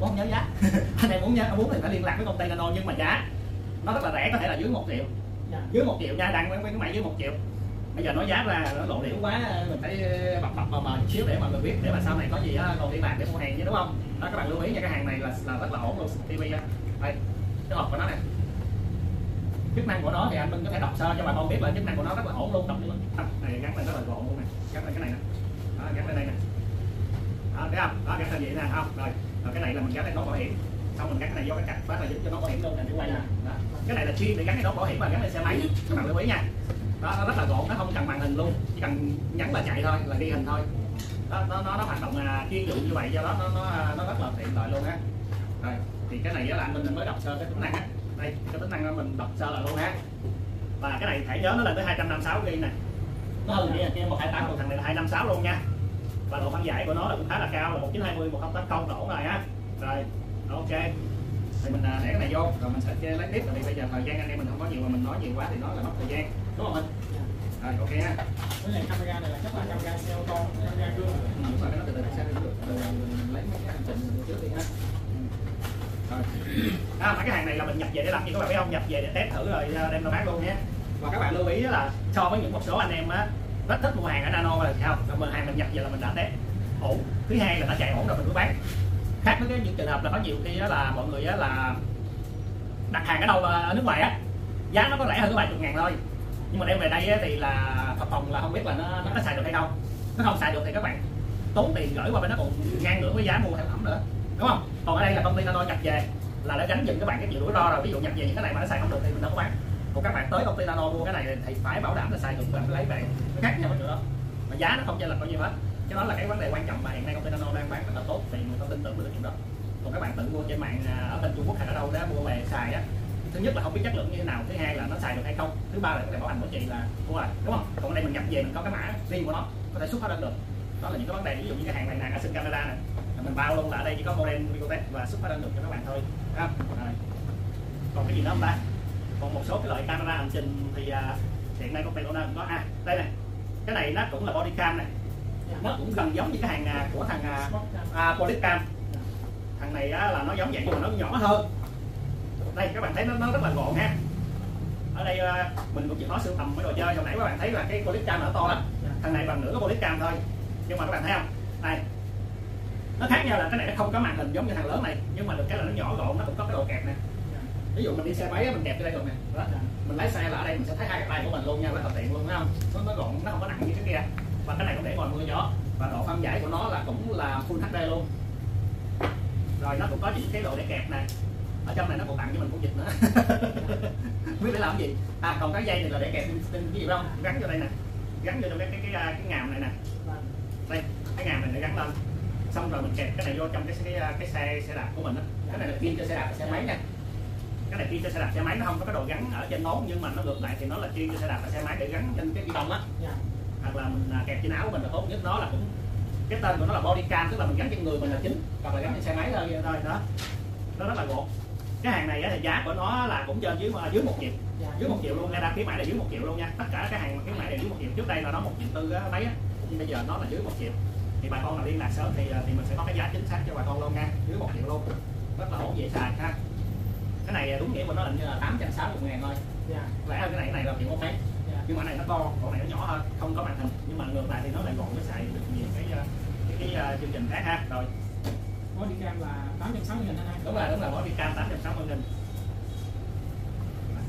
Ủa, không nhớ giá. Anh em muốn nhớ muốn thì phải liên lạc với công ty nano nhưng mà giá nó rất là rẻ có thể là dưới một triệu. Dạ. dưới một triệu nha đang quán quán máy dưới một triệu. Bây giờ nói giá ra nó lộ liễu quá mình phải bập bập mờ mờ chút xíu để mọi người biết để mà sau này có gì á còn đi bàn để mua hàng chứ đúng không? Đó các bạn lưu ý nha cái hàng này là là rất là ổn luôn TV á. Đây cái hộp của nó nè. Chức năng của nó thì anh Minh có thể đọc sơ cho bà con biết là chức năng của nó rất là ổn luôn đọc luôn này gắn lên rất là gọn luôn nè. Gắn lên cái này nè. Đó, gắn lên đây nè. Đó, thấy không? Đó gắn lên vậy nè không? Rồi rồi cái này là mình gắn lên nón bảo hiểm. Xong mình gắn cái này vô cái cạnh phát là dính cho nón bảo hiểm luôn nè để quay nè đó. cái này là chuyên để gắn cái nón bảo hiểm và gắn lên xe máy. Các bạn lưu ý nha. Đó nó rất là gọn nó không cần màn hình luôn. Chỉ cần nhắn là chạy thôi là ghi hình thôi. Đó, nó nó nó hoạt động à, chuyên dụng như vậy do đó nó nó nó rất là tiện lợi luôn á. Rồi thì cái này á là anh Minh mới đọc sơ cái tính năng á. Đây cái tính năng mình đọc sơ là luôn ha và cái này thẻ nhớ nó lên tới 256 GB nè. Nó hơn kia kia 128 còn thằng này là 256 luôn nha và độ phân giải của nó là cũng khá là cao là 1920 1080 là ổn rồi á. Rồi ok. Thì mình à, để cái này vô rồi mình sẽ chơi lấy tiếp. Tại vì bây giờ thời gian anh em mình không có nhiều mà mình nói nhiều quá thì nó là mất thời gian. Đúng không anh rồi ok ha với lại camera này là chắc là camera xe ô tô camera gương. Ừ, đúng rồi cái nó từ từ sẽ được mình lấy mấy cái hành trình mình trước đi ha. Rồi. À, mấy cái hàng này là mình nhập về để làm gì các bạn biết không? Nhập về để test thử rồi à, đem ra bán luôn nhé. Và các bạn lưu ý là so với những một số anh em á rất thích mua hàng ở nano là sao là mình hàng mình nhập về là mình đã test ổn thứ hai là nó chạy ổn rồi, mình mới bán. Khác với cái những trường hợp là có nhiều khi là mọi người là đặt hàng ở đâu ờ, ở nước ngoài á, giá nó có rẻ hơn có vài chục ngàn thôi. Nhưng mà đem về đây thì là thật phòng là không biết là nó nó có xài được hay không. Nó không xài được thì các bạn tốn tiền gửi qua bên nó còn ngang ngửa với giá mua sản phẩm nữa, đúng không? Còn ở đây là công ty nano nhập về là đã gánh giùm các bạn cái chịu rủi ro rồi. Ví dụ nhập về những cái này mà nó xài không được thì mình đâu có bán còn các bạn tới công ty nano mua cái này thì phải bảo đảm là xài được bạn lấy về. Nó khác nhau với nữa mà giá nó không chênh lệch bao nhiêu hết. Cái đó là cái vấn đề quan trọng mà hiện nay công ty nano đang bán rất là tốt thì người ta tin tưởng được chuyện đó. Còn các bạn tự mua trên mạng à, ở bên Trung Quốc hay ở đâu đó mua về xài á, thứ nhất là không biết chất lượng như thế nào, thứ hai là nó xài được hay không, thứ ba là cái bảo hành của chị là thua rồi đúng không? Còn ở đây mình nhập về mình có cái mã riêng của nó, có thể xuất hóa đơn được. Đó là những cái vấn đề, ví dụ như cái hàng này nàng ở sinh Canada này mình bao luôn là ở đây chỉ có model Vicotech và xuất hóa đơn được cho các bạn thôi. Ha rồi. còn cái gì nữa không ta? Còn một số cái loại camera hành trình thì à, hiện nay công ty Lona cũng có? À đây này. Cái này nó cũng là body cam này. Nó cũng gần giống như cái hàng à, của thằng à, à, Polycam. Thằng này á, là nó giống vậy nhưng mà nó nhỏ hơn. Đây các bạn thấy nó, nó rất là gọn ha. Ở đây à, mình cũng chỉ nói sưu tầm mấy đồ chơi. Hồi nãy các bạn thấy là cái Polycam nó to lắm thằng này bằng nửa cái Polycam thôi. Nhưng mà các bạn thấy không? Đây. Nó khác nhau là cái này nó không có màn hình giống như thằng lớn này. Nhưng mà được cái là nó nhỏ gọn nó cũng có cái độ kẹp nè ví dụ mình đi xe máy á, mình kẹp cái đây luôn nè. Đó. mình lái xe là ở đây mình sẽ thấy hai cái tay của mình luôn nha rất là tiện luôn phải không? Nó, nó gọn nó không có nặng như cái kia. Và cái này cũng để còn mưa gió và độ phân giải của nó là cũng là full HD luôn. Rồi nó cũng có những cái độ để kẹp này, ở trong này nó còn tặng cho mình cũng dịch nữa. Biết để làm gì. À còn cái dây này là để kẹp tin cái gì không? Gắn vô đây nè. Gắn vô trong cái cái cái, cái, cái ngàm này nè. Đây cái ngàm này để gắn lên. Xong rồi mình kẹp cái này vô trong cái cái cái xe xe đạp của mình đó. cái này là pin cho xe đạp và xe máy nha cái này pin cho xe đạp xe máy nó không có cái đồ gắn ở trên nón nhưng mà nó ngược lại thì nó là chuyên cho xe đạp và xe máy để gắn trên cái ghi đông á. Hoặc là mình à, kẹp trên áo của mình là tốt nhất. Nó là cũng cái tên của nó là body cam tức là mình gắn trên người mình là chính hoặc là gắn trên xe máy thôi thôi đó. Nó rất là gọn. Cái hàng này á, thì giá của nó là cũng trên dưới dưới một triệu. Dưới một triệu luôn ra khuyến mãi là dưới một triệu luôn nha. Tất cả cái hàng khuyến mãi đều dưới một triệu. Trước đây là nó một triệu tư á, mấy á. Nhưng bây giờ nó là dưới một triệu. Thì bà con là liên lạc sớm thì à, thì mình sẽ có cái giá chính xác cho bà con luôn nha. Dưới một triệu luôn. Rất là ổn dễ xài ha cái này đúng nghĩa của nó là như là 860 ngàn thôi. Rẻ hơn cái này cái này là triệu một mấy nhưng mà cái này nó to còn này nó nhỏ hơn không có màn hình. Nhưng mà ngược lại thì nó lại gọn với xài được nhiều cái à, cái, cái, cái uh, chương trình khác ha. Rồi. Bodycam là 860 nghìn đúng rồi đúng là body cam 860 nghìn.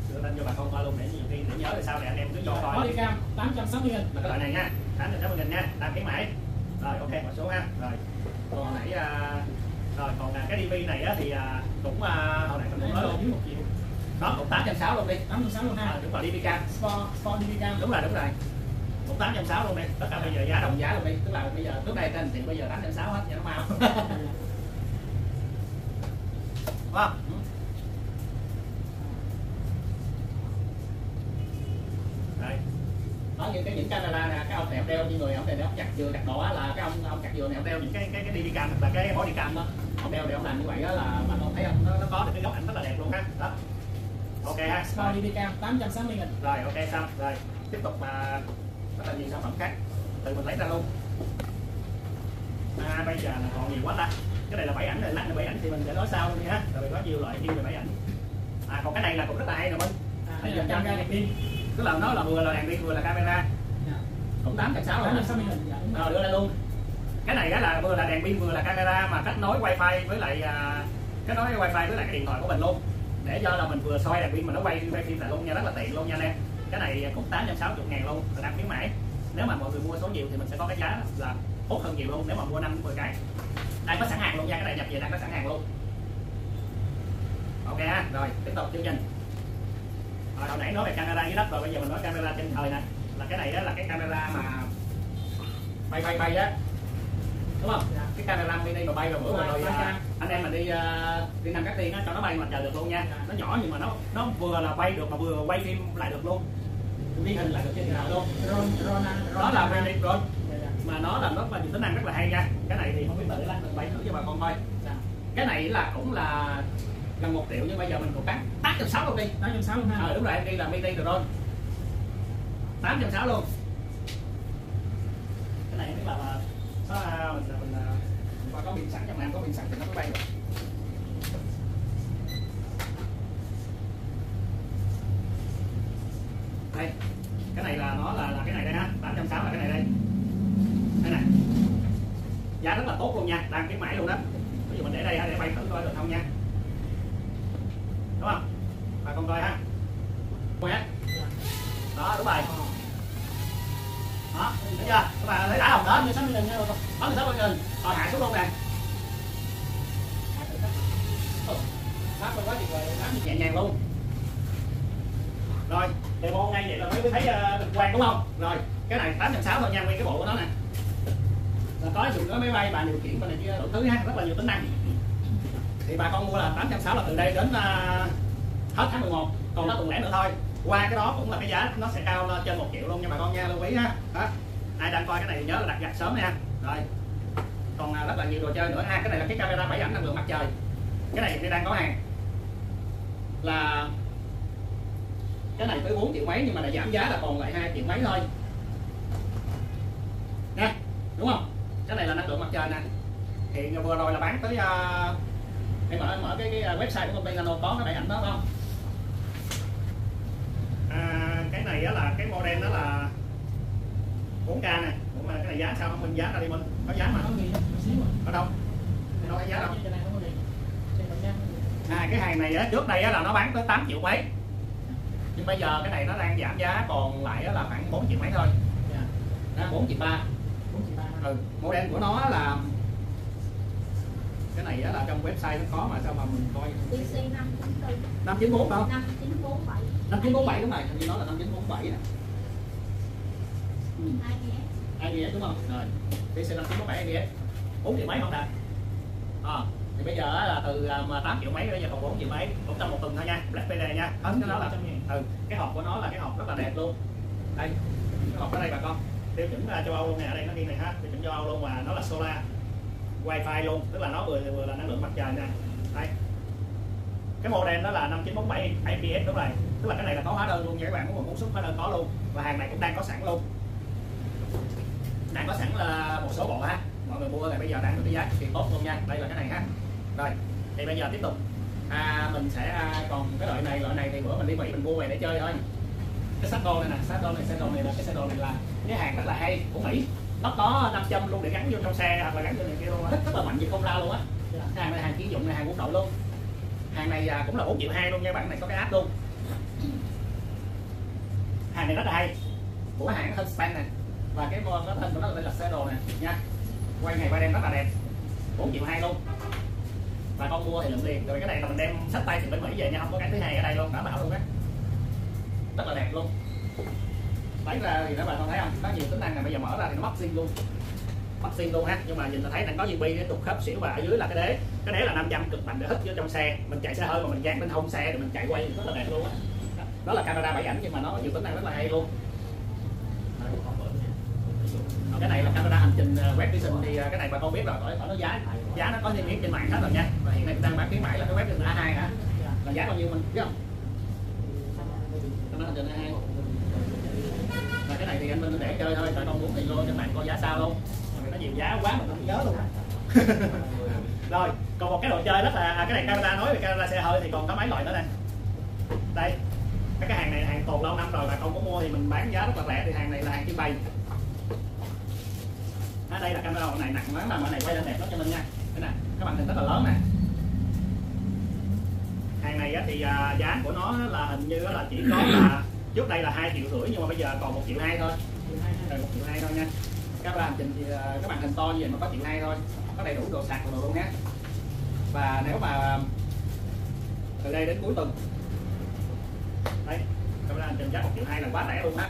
Đưa lên cho bà con coi luôn để nhiều khi để nhớ là sau này anh em cứ cho coi. Bodycam 860 nghìn. Là cái loại này nha 860 nghìn nha đang khuyến mãi rồi ok một số ha. Rồi. Còn nãy à, rồi còn à, cái DV này á, thì à, cũng à, hồi nãy mình cũng nói luôn. 1 triệu nó cũng 860 luôn đi. 860 luôn à, ha đúng rồi cam Sport Sport bodycam đúng rồi đúng rồi. Cũng 860 luôn đi. Tất cả bây giờ giá đồng giá luôn đi. Tức là bây giờ trước đây trên thì bây giờ 860 hết cho nó mau. Ừ. Đây. đó những cái những camera nè cái ông này ông đeo như người ông này ông chặt dừa chặt đỏ là cái ông ông chặt dừa này ông đeo. Những cái cái cái DV cam là cái body cam đó. Ông đeo để ông làm như vậy đó là thấy không? Nó, nó có được cái góc ảnh rất là đẹp luôn ha. Đó. Ok ha. Sport bodycam 860 nghìn. Rồi ok xong. Rồi tiếp tục mà rất là nhiều sản phẩm khác. Tự mình lấy ra luôn. À bây giờ là còn nhiều quá ta. Cái này là bảy ảnh này lát là bảy ảnh thì mình sẽ nói sau luôn nha rồi có nhiều loại riêng về bảy ảnh. À còn cái này là cũng rất là hay nè minh. À, đây là camera đèn pin tức là nó là vừa là đèn pin vừa là camera. Dạ. cũng tám trăm sáu rồi dạ rồi. Đưa lên luôn. Cái này á là vừa là đèn pin vừa là camera mà kết nối wifi với lại à, kết nối wifi với lại cái điện thoại của mình luôn. Để cho là mình vừa soi đèn pin mà nó quay quay phim lại luôn nha, rất là tiện luôn nha anh em. Cái này cũng 860 ngàn luôn, là đang khuyến mãi. Nếu mà mọi người mua số nhiều thì mình sẽ có cái giá là tốt hơn nhiều luôn, nếu mà mua 5 10 cái. Đang có sẵn hàng luôn nha, cái này nhập về đang có sẵn hàng luôn. Ok ha, rồi, tiếp tục chương trình. Rồi hồi nãy nói về camera dưới đất rồi, bây giờ mình nói camera trên trời nè. Là cái này á, là cái camera mà bay bay bay á đúng không? Dạ. cái camera mini mà bay rồi bữa rồi, rồi, rồi bay à, anh em mình đi à, đi nằm cát tiên á cho nó bay mặt trời được luôn nha. Dạ. nó nhỏ nhưng mà nó nó vừa là bay được mà vừa quay phim lại được luôn. Ghi hình lại được trên thoại luôn. Đó là drone Dạ, dạ. mà nó là rất là nhiều tính năng rất là hay nha. Cái này thì không biết tự lát mình bay thử cho bà con coi. Dạ. cái này là cũng là gần một triệu nhưng bây giờ mình cũng bán tám trăm sáu luôn đi. Tám trăm sáu luôn ha. Ờ đúng rồi em đi là mini drone tám trăm sáu luôn. Cái này tức là mà nó mình mình à, có bình sẵn trong làm có bình sẵn thì nó mới bay được. Đây cái này là nó là, là cái này đây ha 860 là cái này đây. Đây này. Giá rất là tốt luôn nha đang cái mãi luôn đó. Ví dụ mình để đây để bay thử coi được không nha. Rồi demo ngay vậy là mới thấy uh, quang đúng không? Rồi cái này tám trăm sáu thôi nha nguyên cái bộ của nó nè. Là có dùng cái máy bay bạn điều khiển và này kia đủ thứ ha rất là nhiều tính năng. Thì bà con mua là 860 là từ đây đến ờ, hết tháng 11 còn nó tuần lẻ nữa thôi. Qua cái đó cũng là cái giá nó sẽ cao lên trên một triệu luôn nha bà con nha lưu ý ha. Đó ai đang coi cái này nhớ là đặt gạch sớm nha. Rồi còn ờ, rất là nhiều đồ chơi nữa. Ha cái này là cái camera bảy ảnh năng lượng mặt trời. Cái này thì đang có hàng. Là cái này tới 4 triệu mấy nhưng mà lại giảm giá là còn lại hai triệu mấy thôi. Nha đúng không? Cái này là năng lượng mặt trời nè. Hiện vừa rồi là bán tới uh, em mở mở cái, cái website của công ty Nano có cái bài ảnh đó không? À, cái này á là cái model đó là 4K nè. Ủa mà cái này giá sao không? Minh giá ra đi minh có giá mà. Có gì một xíu à. ở đâu. Đâu có giá đâu. này à cái hàng này á, trước đây á, là nó bán tới 8 triệu mấy nhưng bây giờ cái này nó đang giảm giá còn lại á, là khoảng 4 triệu mấy thôi. Dạ. đó, 4 triệu ba. Bốn triệu ba. Ha. ừ, model của nó là cái này á, là trong website nó có mà sao mà mình coi DC 594 594 không 5947 5947 đúng rồi hình như nó là 5947 nè. Ừ. IDS IDS đúng không? Rồi DC 5947 IDS 4 triệu mấy không đạt à, thì bây giờ là từ à, mà 8 triệu mấy bây giờ còn 4 triệu mấy cũng trong một tuần thôi nha Black Friday nha. Ấn cái đó là ừ, cái hộp của nó là cái hộp rất là đẹp luôn. Đây cái hộp ở đây bà con. Tiêu chuẩn là châu Âu luôn nè ở đây nó ghi này ha tiêu chuẩn châu Âu luôn và nó là solar. Wifi luôn tức là nó vừa vừa là năng lượng mặt trời nè. Đây. Cái model đó là 5947 IPS đúng rồi. Tức là cái này là có hóa đơn luôn nha các bạn muốn muốn xuất hóa đơn có luôn. Và hàng này cũng đang có sẵn luôn. Đang có sẵn là một số bộ ha. Mọi người mua là bây giờ đang có cái giá kỳ tốt luôn nha. Đây là cái này ha rồi thì bây giờ tiếp tục. À, mình sẽ à, còn cái loại này loại này thì bữa mình đi mỹ mình mua về để chơi thôi. Cái sách đồ này nè sách đồ này sách đồ này là cái sách đồ này là cái hàng rất là hay của mỹ. Nó có 500 luôn để gắn vô trong xe hoặc là gắn vô này kia luôn á. Rất là mạnh về không ra luôn á. Hàng này hàng chuyên dụng này hàng quốc nội luôn. Hàng này à, cũng là 4 triệu hai luôn nha bạn này có cái app luôn. Hàng này rất là hay. Của hãng Huntspan này. Và cái mô có tên của nó là xe đồ này nè nha. Quay ngày quay đêm rất là đẹp. 4 triệu hai luôn và con mua thì lượm liền. Rồi cái này là mình đem sách tay thì bên Mỹ về nha, không có cái thứ hai ở đây luôn, đảm bảo luôn á. Rất là đẹp luôn. Lấy ra thì các bạn con thấy không? Có nhiều tính năng này bây giờ mở ra thì nó mất sim luôn. Mất sim luôn ha. Nhưng mà nhìn là thấy đang có USB để tục khớp xỉu và ở dưới là cái đế. Cái đế là 500 cực mạnh để hít vô trong xe. Mình chạy xe hơi mà mình dán bên hông xe rồi mình chạy quay rất là đẹp luôn á. Đó là camera bảy ảnh nhưng mà nó nhiều tính năng rất là hay luôn cái này là camera hành trình ờ, web web sinh thì ờ, cái này bà con biết rồi khỏi bởi nó giá giá nó có niêm yết trên mạng hết rồi nha. Và hiện nay đang bán khuyến mãi là cái web vision A2 hả? Là giá bao nhiêu mình biết không? Camera hành trình A2 và cái này thì anh Minh để chơi thôi tại con muốn thì vô trên mạng coi giá sao luôn. Nó nhiều giá quá mà không nhớ luôn. Rồi còn một cái đồ chơi rất là à, cái này camera nói về camera xe hơi thì còn có mấy loại nữa nè. Đây cái cái hàng này hàng tồn lâu năm rồi bà con có mua thì mình bán giá rất là rẻ. Thì hàng này là hàng trưng bày đây là camera này nặng lắm mà mọi này quay lên đẹp lắm cho mình nha. Cái này các bạn hình rất là lớn nè. Hàng này á thì à, giá của nó là hình như là chỉ có là trước đây là hai triệu rưỡi nhưng mà bây giờ còn một triệu hai thôi. Một triệu hai thôi nha. Các bạn trình thì các bạn hình to như vậy mà có triệu hai thôi. Có đầy đủ đồ sạc đồ luôn nhé và nếu mà từ đây đến cuối tuần đây camera bạn trình giá một triệu hai là quá rẻ luôn á.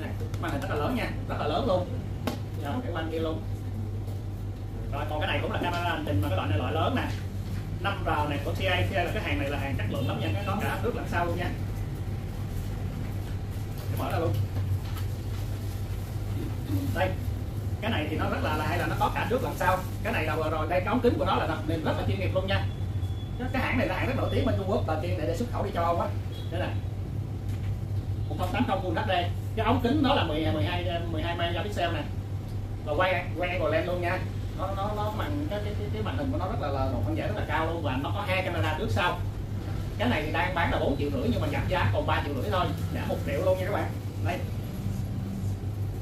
Này, màn hình rất là lớn nha rất là lớn luôn rồi cái quanh kia luôn. Rồi còn cái này cũng là camera hành trình mà cái loại này loại lớn nè. 5 rào này của TI TI là cái hàng này là hàng chất lượng lắm nha. Cái có cả nước lẫn sau luôn nha. Để mở ra luôn. Đây cái này thì nó rất là, là hay là nó có cả trước lẫn sau. Cái này là vừa rồi đây cái ống kính của nó là nên rất là chuyên nghiệp luôn nha. Cái hãng này là hãng rất nổi tiếng bên Trung Quốc và chuyên để, để xuất khẩu đi châu Âu á. Đây này 1080 Full HD cái ống kính nó là 12 12 12 megapixel nè và quay quay rồi lên luôn nha. Nó nó nó màn cái cái, cái, cái màn hình của nó rất là, là độ phân giải rất là cao luôn và nó có hai camera trước sau. Cái này thì đang bán là 4 triệu rưỡi nhưng mà giảm giá còn 3 triệu rưỡi thôi giảm một triệu luôn nha các bạn. Đây.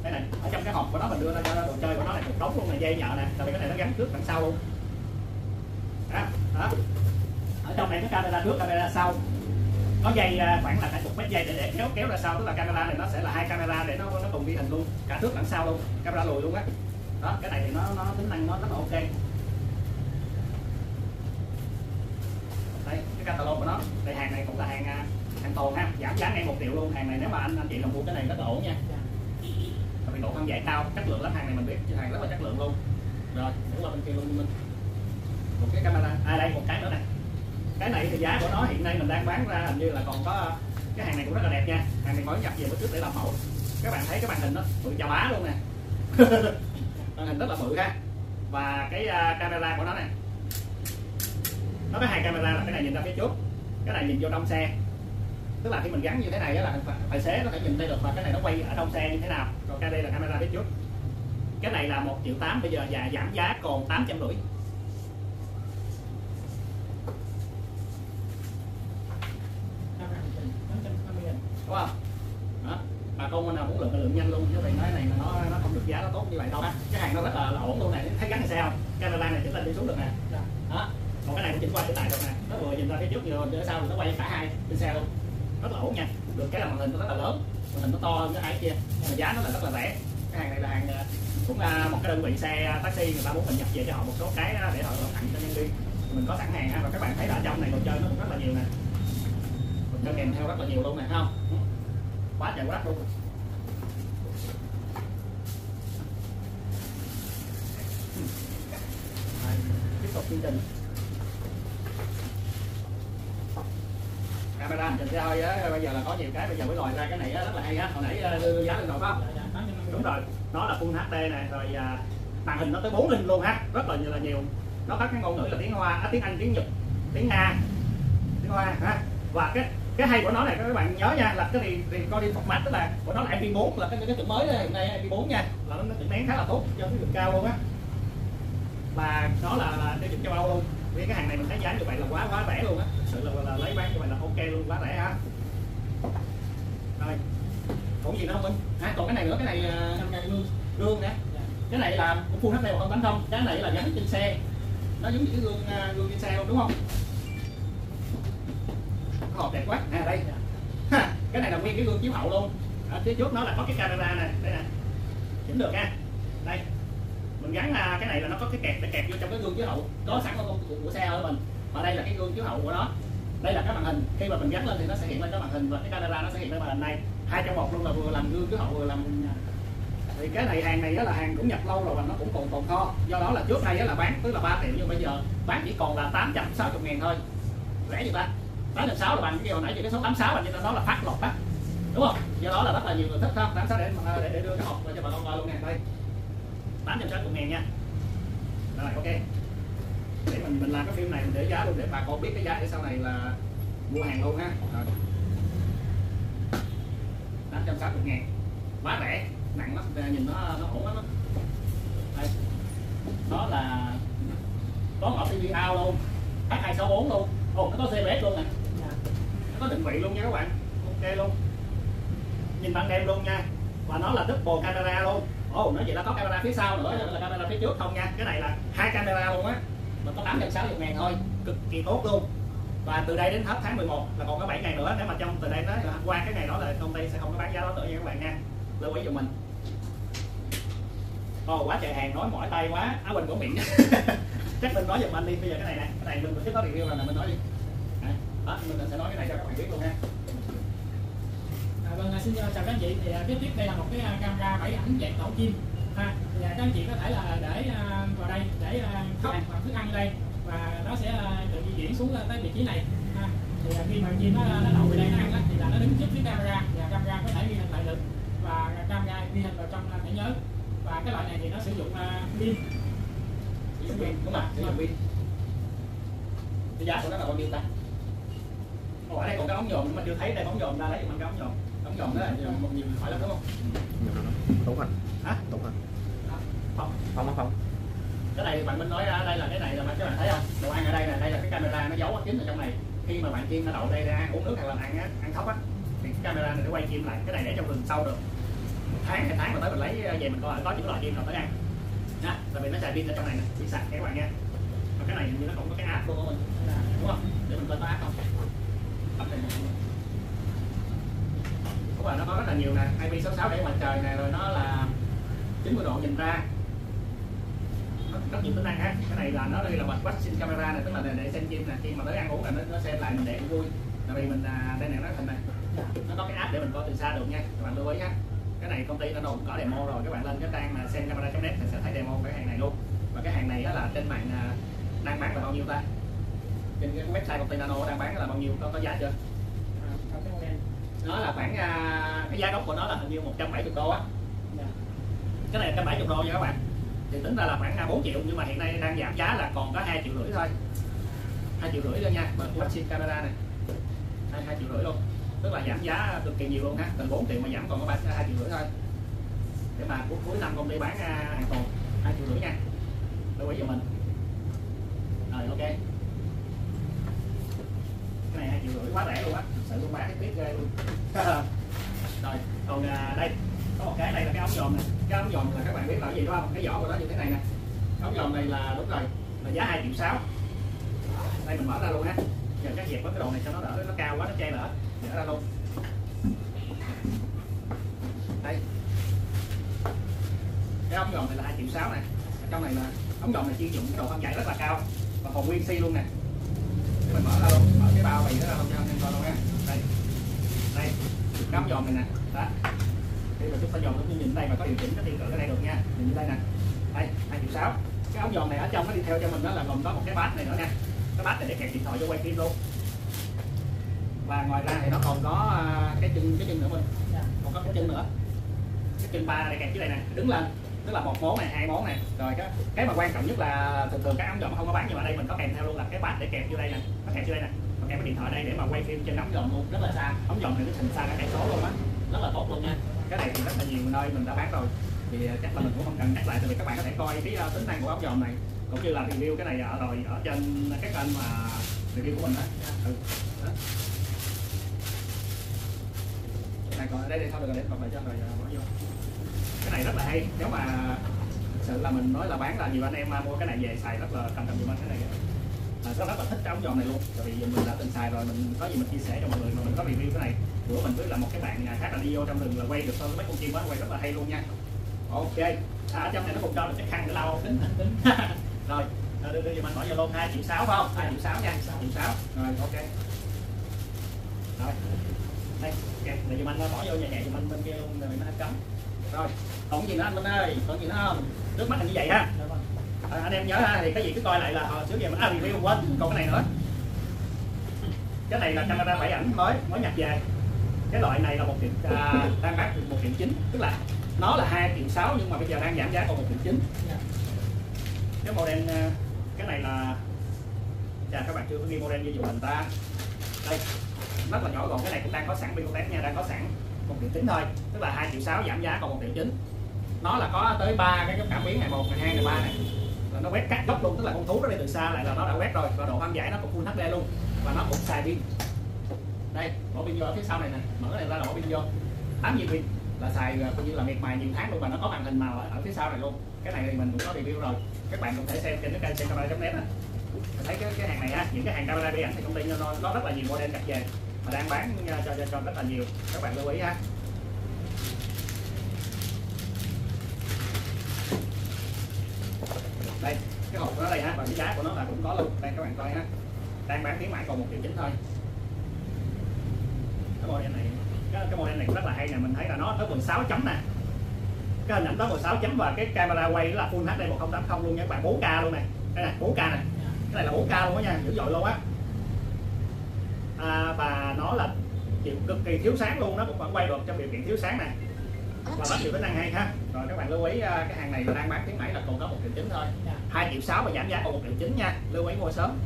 Đây này ở trong cái hộp của nó mình đưa ra cho đồ chơi của nó này một đống luôn này dây nhợ nè tại vì cái này nó gắn trước đằng sau luôn. Đó, đó. ở trong này có camera trước camera sau có dây à, khoảng là cả chục mét dây để, để kéo kéo ra sau. Tức là camera này nó sẽ là hai camera để nó nó cùng ghi hình luôn. Cả trước lẫn sau luôn camera lùi luôn á. Đó cái này thì nó nó tính năng nó rất là ok. Đây cái catalog của nó. Đây hàng này cũng là hàng à, hàng tồn ha. Giảm giá ngay một triệu luôn. Hàng này nếu mà anh anh chị là mua cái này rất là ổn nha. Tại vì độ phân giải cao chất lượng lắm. Hàng này mình biết hàng rất là chất lượng luôn. Rồi đúng là bên kia luôn mình một cái camera. À đây một cái nữa này cái này thì giá của nó hiện nay mình đang bán ra hình như là còn có cái hàng này cũng rất là đẹp nha. Hàng này mới nhập về bữa trước để làm mẫu. Các bạn thấy cái màn hình nó bự chà bá luôn nè. Màn hình rất là bự ha. Và cái uh, camera của nó này nó có hai camera là cái này nhìn ra phía trước. Cái này nhìn vô trong xe. Tức là khi mình gắn như thế này là tài xế nó phải nhìn thấy được và cái này nó quay ở trong xe như thế nào. Còn cái đây là camera phía trước. Cái này là một triệu tám bây giờ và giảm giá còn tám trăm rưỡi đúng không đó bà con nào muốn lượng lượng nhanh luôn chứ vậy nói này nó nó không được giá nó tốt như vậy đâu ha cái hàng nó rất là, là ổn luôn này thấy gắn xe không camera này chỉnh lên đi xuống được nè đó còn cái này cũng chỉnh qua chỉnh lại được nè nó vừa nhìn ra phía trước vừa phía sau nó quay cả hai trên xe luôn lỗ nha. Được, cái là màn hình nó rất là lớn. Màn hình nó to hơn cái ai kia. Mà giá nó là rất là rẻ. Cái hàng này là hàng à, cũng là một cái đơn vị xe taxi người ta muốn mình nhập về cho họ một số cái để họ tặng cho nhân viên. Mình có sẵn hàng ha và các bạn thấy là ở trong này đồ chơi nó cũng rất là nhiều nè. Mình chơi kèm theo rất là nhiều luôn nè, thấy không? Quá trời quá đất luôn. Tiếp tục chương trình. Camera hành xe hơi á bây giờ là có nhiều cái. Bây giờ mới lòi ra cái này á, rất là hay á. Hồi nãy ờ, đưa giá lên rồi phải không đúng rồi. Nó là full HD này rồi à, màn hình nó tới 4 inch luôn ha rất là nhiều là nhiều. Nó có cái ngôn ngữ là tiếng hoa à, tiếng anh tiếng nhật tiếng nga tiếng hoa ha. Và cái cái hay của nó này các bạn nhớ nha là cái gì recording format tức là của nó là IP4 là cái cái chữ mới hiện nay IP4 nha là nó nó nén khá là tốt cho cái đường cao luôn á. Và nó là, là tiêu chuẩn châu Âu luôn vì cái hàng này mình thấy giá như vậy là quá quá rẻ luôn á. Thực sự là, là lấy bán như vậy là ok luôn quá rẻ ha rồi. Còn gì nữa không Minh? À, còn cái này nữa cái này gương gương nè. Cái này là full HD 1080 cái này là gắn trên xe. Nó giống như cái gương uh, gương trên xe luôn đúng không? Hộp đẹp quá. À đây. Ha, cái này là nguyên cái gương chiếu hậu luôn. Ở phía trước nó là có cái camera này đây nè. Chỉnh được nha đây mình gắn là cái này là nó có cái kẹp để kẹp vô trong cái gương chiếu hậu. Có sẵn của, của, của xe ở mình. Và đây là cái gương chiếu hậu của nó. Đây là cái màn hình. Khi mà mình gắn lên thì nó sẽ hiện lên cái màn hình và cái camera nó sẽ hiện lên màn hình này. Hai trong một luôn là vừa làm gương chiếu hậu vừa làm thì cái này hàng này là hàng cũng nhập lâu rồi và nó cũng còn tồn kho. Do đó là trước đây là bán tức là 3 triệu nhưng bây giờ bán chỉ còn là 860 ngàn thôi. Rẻ gì ta? 860 là bằng cái hồi nãy chỉ cái số 86 là như đó là phát lột á. Đúng không? Do đó là rất là nhiều người thích không 86 để để, để đưa cái hộp cho bà con coi luôn nè đây. 860 ngàn nha. Rồi ok. Để mình mình làm cái phim này mình để giá luôn để bà con biết cái giá để sau này là mua hàng luôn ha. Rồi. 860 ngàn quá rẻ nặng lắm nhìn nó nó ổn lắm đó. đây. Đó là có ngõ TV out luôn H264 luôn. Ồ nó có CBS luôn nè. Dạ. nó có định vị luôn nha các bạn. Ok luôn. Nhìn ban đêm luôn nha. Và nó là double camera luôn ồ nói vậy là có camera phía sau nữa là camera phía trước không nha. Cái này là hai camera luôn á. Mình có 860 ngàn thôi cực kỳ tốt luôn. Và từ đây đến hết tháng 11 là còn có 7 ngày nữa. Nếu mà trong từ đây tới qua cái ngày đó là công ty sẽ không có bán giá đó nữa nha các bạn nha. Lưu ý dùm mình. Ồ quá trời hàng nói mỏi tay quá. Áo bình của miệng chắc mình nói giùm anh đi bây giờ cái này nè. Cái này mình trước có review rồi nè mình nói đi. Đó, mình sẽ nói cái này cho các bạn biết luôn nha vâng, à, xin à, chào các anh chị. Thì à, tiếp tiếp đây là một cái camera bảy ảnh dạng tổ chim. Ha, thì các anh chị có thể là để vào đây để à, thóc hoặc thức ăn ở đây và nó sẽ tự di chuyển xuống tới vị trí này. Ha. Thì khi mà chim nó, nó đậu về đây nó ăn á, thì là nó đứng trước phía camera và camera có thể ghi hình lại được và camera ghi hình vào trong thẻ nhớ và cái loại này thì nó sử dụng pin sử dụng pin đúng không sử dụng pin giá của nó là bao nhiêu ta ở đây còn cái ống nhòm nhưng mà chưa thấy đây ống nhòm ra lấy bằng cái ống nhòm ống nhòm đó là một nhiều hỏi lắm đúng không? Đúng rồi. Hả? Đúng rồi. Không không không không cái này bạn Minh nói ra đây là cái này là bạn các bạn thấy không? Đồ ăn ở đây là đây là cái camera nó giấu kính ở trong này. Khi mà bạn chim nó đậu đây ra ăn uống nước hay là ăn á, ăn thóc á thì cái camera này nó quay chim lại. Cái này để trong rừng sâu được. Một tháng hai tháng mà tới mình lấy về mình coi có những loại chim nào tới ăn. Nha tại vì nó xài pin ở trong này nè bị sạc các bạn nha. Và cái này hình như nó cũng có cái app luôn của mình đúng không? Để mình coi có app không Bấm này nó có rất là nhiều nè. IP66 để ngoài trời này rồi nó là 90 độ nhìn ra. Rất nhiều tính năng khác. Cái này là nó đây là bật watching camera này tức là để, để xem chim nè. Khi mà tới ăn uống là nó, nó xem lại mình để vui. Tại vì mình à, đây này nó thành này nó có cái app để mình coi từ xa được nha. Các bạn lưu ý nhé cái này công ty nó cũng có demo rồi. Các bạn lên cái trang mà xem camera.net thì sẽ thấy demo cái hàng này luôn. Và cái hàng này là trên mạng à, đang bán là bao nhiêu ta? Trên cái website công ty Nano đang bán là bao nhiêu? Có có giá chưa? À nó là khoảng à, cái giá gốc của nó là hình như 170 đô á. Dạ. Cái này 170 đô nha các bạn. Thì tính ra là khoảng à, 4 triệu nhưng mà hiện nay đang giảm giá là còn có 2 triệu rưỡi thôi. 2 triệu rưỡi thôi nha bằng watching Canada này. 2, 2 triệu rưỡi luôn. Tức là giảm giá cực kỳ nhiều luôn ha. Từ 4 triệu mà giảm còn có 3 2 triệu rưỡi thôi. Để mà cuối, cuối năm công ty bán à, hàng tồn 2 triệu rưỡi nha. Lưu ý cho mình. Rồi ok hai triệu rưỡi quá rẻ luôn á thực sự luôn bán cái tiếc ghê luôn rồi còn à, đây có một cái này là cái ống dòm này cái ống dòm là các bạn biết là cái gì đúng không cái vỏ của nó như thế này nè ống dòm này là đúng rồi là giá 2 triệu sáu đây mình mở ra luôn ha giờ các dẹp với cái đồ này. Cho nó đỡ nó cao quá nó che nữa mở ra luôn đây cái ống dòm này là 2 triệu sáu này trong này là ống dòm này chuyên dụng cái độ phân chạy rất là cao. Và còn nguyên si luôn nè mình mở ra luôn mở cái bao bì đó ra luôn cho anh em coi luôn nha đây đây nắm giòn này nè đó khi mà chúng ta giòn chúng nhìn đây mà có điều chỉnh cái tiêu cự ở đây được nha nhìn như đây nè đây hai triệu sáu cái ống giòn này ở trong nó đi theo cho mình đó là gồm có một cái bát này nữa nha cái bát này để kẹp điện thoại vô quay phim luôn và ngoài ra thì nó còn có cái chân cái chân nữa mình còn có cái chân nữa cái chân ba để kẹp dưới đây nè, đứng lên tức là một món này, hai món này. Rồi cái cái mà quan trọng nhất là thường thường các ống dòm không có bán nhưng mà đây, mình có kèm theo luôn là cái bát để kèm vô đây nè nó kèm vô đây nè. Còn kèm cái điện thoại đây để mà quay phim trên ống dòm luôn, rất là xa. Ống dòm này nó thành xa cả cây số luôn á. Rất là tốt luôn nha. Cái này thì rất là nhiều nơi mình đã bán rồi. Thì ờ, chắc là mình cũng không cần nhắc lại tại vì các bạn có thể coi cái ờ, tính năng của ống dòm này, cũng như là review cái này ở rồi ở trên các kênh mà review của mình đó dạ, ừ. đó. này, còn ở đây thì thôi, được rồi, để còn lại cho rồi ờ, bỏ vô cái này rất là hay. Nếu mà sự là mình nói là bán là nhiều anh em mua cái này về xài rất là cầm tâm nhiều anh cái này. À, rất là thích cái ống giòn này luôn. Tại vì mình đã từng xài rồi mình có gì mình chia sẻ cho mọi người mà mình có review cái này. Bữa mình với là một cái bạn à, khác là đi vô trong rừng là quay được hơn mấy con chim đó quay rất là hay luôn nha. Ok. À, ở trong này nó cũng cho được cái khăn để lau. Tính tính rồi à, đưa đưa giùm anh bỏ vô luôn hai triệu sáu phải không? Hai triệu sáu nha. Hai triệu sáu. Rồi ok. Rồi. Đây ok. Để giùm anh à, bỏ vô nhẹ nhẹ giùm anh bên kia luôn rồi nó cấm rồi còn gì nữa anh Minh ơi? Còn gì nữa không? Trước mắt là như vậy ha. Dạ vâng. à, anh em nhớ ha thì cái gì cứ coi lại là hồi trước giờ mình à, review quên còn cái này nữa. Cái này là camera bảy ảnh mới mới nhập về. Cái loại này là một triệu à, đang bán được một triệu chín tức là nó là hai triệu sáu nhưng mà bây giờ đang giảm giá còn một triệu chín. Dạ. cái model à, cái này là chà các bạn chưa có ghi model như dùng mình ta. Đây rất là nhỏ gọn cái này cũng đang có sẵn Bicotest nha đang có sẵn một triệu chín thôi. Tức là hai triệu sáu giảm giá còn một triệu chín nó là có tới ba cái cảm biến này một này hai này ba này. Là nó quét cắt góc luôn tức là con thú nó đi từ xa lại là nó đã quét rồi. Và độ phân giải nó cũng full HD luôn. Và nó cũng xài pin. Đây bỏ pin vô ở phía sau này nè. Mở cái này ra là bỏ pin vô. Tám viên pin? Là xài à, coi như là miệt mài nhiều tháng luôn và nó có màn hình màu ở, ở phía sau này luôn. Cái này thì mình cũng có review rồi. Các bạn cũng thể xem trên cái kênh xem camera.net á. Thấy cái, cái hàng này á những cái hàng camera điện ảnh thì công ty nó, nó rất là nhiều model đặt về mà đang bán ờ, cho, cho, cho rất là nhiều. Các bạn lưu ý ha. Đây cái hộp của nó đây ha. Và cái giá của nó là cũng có luôn. Đây các bạn coi ha. Đang bán khuyến mại còn một triệu chín thôi. Cái model này cái, cái model này cũng rất là hay nè. Mình thấy là nó tới 16 chấm nè. Cái hình ảnh tới quần sáu chấm và cái camera quay là full HD 1080 luôn nha các bạn. 4K luôn nè. Đây nè 4K nè. Cái này là 4K luôn đó nha. Dữ dội luôn á à, và nó là chịu cực kỳ thiếu sáng luôn nó cũng vẫn quay được trong điều kiện thiếu sáng nè và rất nhiều tính năng hay ha. Rồi các bạn lưu ý à, cái hàng này đang bán khuyến mãi là còn có một triệu chín thôi. Dạ. 2 triệu sáu và giảm giá còn một triệu chín nha. Lưu ý mua sớm.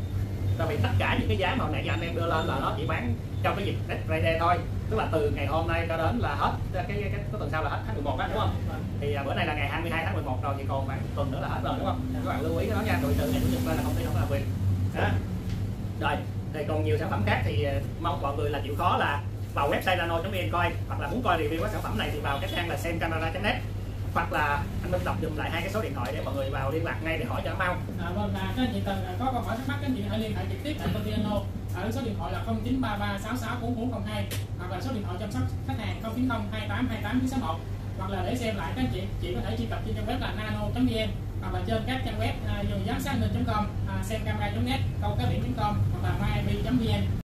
Tại vì tất cả những cái giá mà hồi nãy giờ anh em đưa lên là nó chỉ bán trong cái dịp Black Friday thôi. Tức là từ ngày hôm nay cho đến là hết cái cái cái, cái tuần sau là hết tháng 11 á đúng không? Thì à, bữa nay là ngày 22 tháng 11 rồi thì còn khoảng tuần nữa là hết rồi đúng không? Các bạn lưu ý cái đó nha. Rồi từ ngày chủ nhật lên là công ty không làm việc. Đó rồi thì còn nhiều sản phẩm khác thì ờ, mong mọi người là chịu khó là vào website nano.vn coi hoặc là muốn coi review các sản phẩm này thì vào cái trang là xem camera.net hoặc là anh Minh đọc dùm lại hai cái số điện thoại để mọi người vào liên lạc ngay để hỏi cho mau. À, vâng, à, các anh chị cần à, có câu hỏi thắc mắc các anh chị hãy liên hệ trực tiếp tại công ty Ano ở số điện thoại là 0933664402 hoặc là số điện thoại chăm sóc khách hàng 090 28 28 961 hoặc là để xem lại các anh chị chị có thể truy cập trên trang web là nano.vn hoặc là trên các trang web à, giám sát com uh, xem camera.net câu cá biển.com hoặc là myip.vn